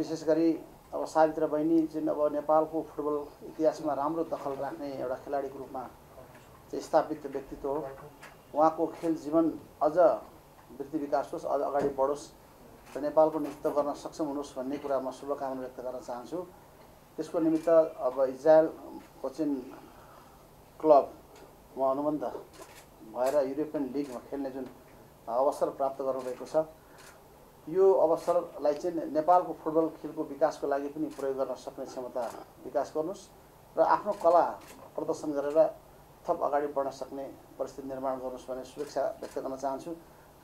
गरी अब सावित्र बहिनी जुन अब नेपालको फुटबल इतिहासमा राम्रो दखल राख्ने एउटा खेलाडीको रूपमा चाहिँ स्थापित व्यक्तित्व हो। उहाँको खेल जीवन अझ वृद्धि विकास होस् अझ अगाडि बढोस् र नेपालको नेतृत्व गर्न सक्षम हुनुहोस् भन्ने कुरा म शुभकामना व्यक्त गर्न चाहन्छु। त्यसको निमित्त अब इजरायलको चाहिँ क्लबमा अनुबन्ध भएर युरोपियन लिगमा खेल्ने जुन अवसर प्राप्त गर्नुभएको छ यो अवसरलाई चाहिँ नेपालको फुटबल खेलको विकासको लागि पनि प्रयोग गर्न सक्ने क्षमता विकास गर्नुहोस् र आफ्नो कला प्रदर्शन गरेर थप अगाडि बढ्न सक्ने परिस्थिति निर्माण गर्नुहोस् भन्ने शुभेच्छा व्यक्त गर्न चाहन्छु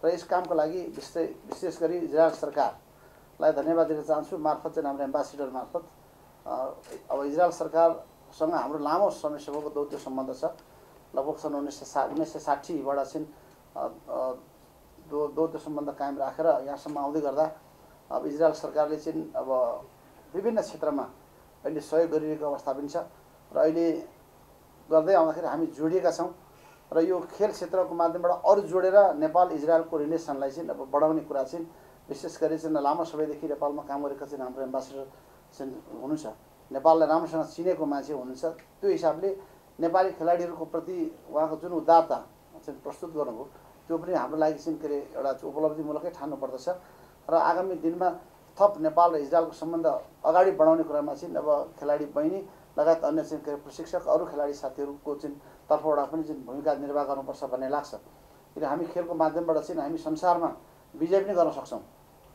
र यस कामको लागि विशेष विशेष गरी इजरायल सरकारलाई धन्यवाद दिन चाहन्छु। मार्फत चाहिँ हाम्रो एम्बासिडर मार्फत अब इजरायल सरकारसँग हाम्रो लामो समयसम्मको दौत्य सम्बन्ध छ। लगभग सन् उन्नाइस सय सा उन्नाइस सय साठीबाट चाहिँ दो दौत्य सम्बन्ध कायम राखेर यहाँसम्म आउँदै गर्दा अब इजरायल सरकारले चाहिँ अब विभिन्न क्षेत्रमा अहिले सहयोग गरिरहेको अवस्था पनि छ र अहिले गर्दै आउँदाखेरि हामी जोडिएका छौँ र यो खेल क्षेत्रको माध्यमबाट अरू जोडेर नेपाल इजरायलको रिलेसनलाई चाहिँ अब बढाउने कुरा चाहिँ विशेष गरी चाहिँ लामो समयदेखि नेपालमा काम गरेका चाहिँ हाम्रो एम्बासिडर चाहिँ हुनुहुन्छ। नेपाललाई राम्रोसँग चिनेको मान्छे हुनुहुन्छ। त्यो हिसाबले नेपाली खेलाडीहरूको प्रति उहाँको जुन उदारता चाहिँ प्रस्तुत गर्नुभयो त्यो पनि हाम्रो लागि चाहिँ के अरे एउटा उपलब्धिमूलकै ठान्नुपर्दछ। र आगामी दिनमा थप नेपाल र इजरायलको सम्बन्ध अगाडि बढाउने कुरामा चाहिँ अब खेलाडी बहिनी लगायत अन्य चाहिँ के अरे प्रशिक्षक अरू खेलाडी साथीहरूको चाहिँ तर्फबाट पनि चाहिँ भूमिका निर्वाह गर्नुपर्छ भन्ने लाग्छ। किन हामी खेलको माध्यमबाट चाहिँ हामी संसारमा विजय पनि गर्न सक्छौँ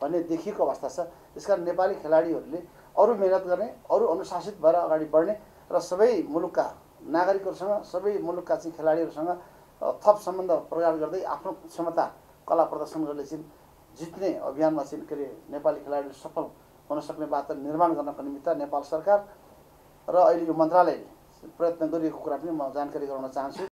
भन्ने देखिएको अवस्था छ। त्यस कारण नेपाली खेलाडीहरूले अरू मेहनत गर्ने अरू अनुशासित भएर अगाडि बढ्ने र सबै मुलुकका नागरिकहरूसँग सबै मुलुकका चाहिँ खेलाडीहरूसँग थप सम्बन्ध प्रगाड गर्दै आफ्नो क्षमता कला प्रदर्शन गर्दै चाहिँ जित्ने अभियानमा चाहिँ के अरे नेपाली खेलाडीहरू सफल हुन सक्ने वातावरण निर्माण गर्नको निमित्त नेपाल सरकार र अहिले यो मन्त्रालयले प्रयत्न गरिएको कुरा पनि म जानकारी गराउन चाहन्छु।